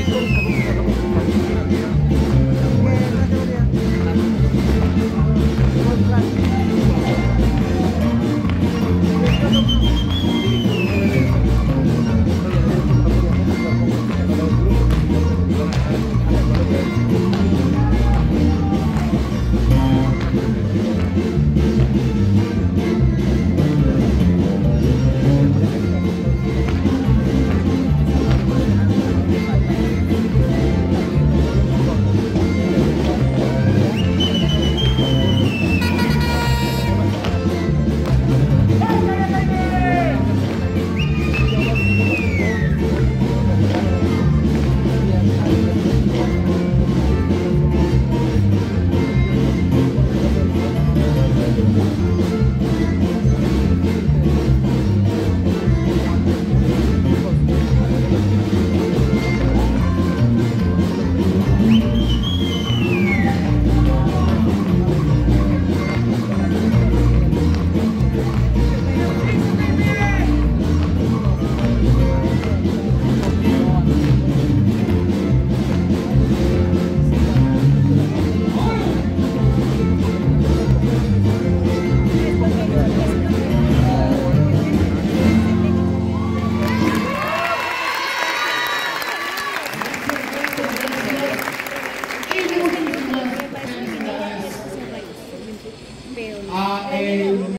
いこうかな Amen.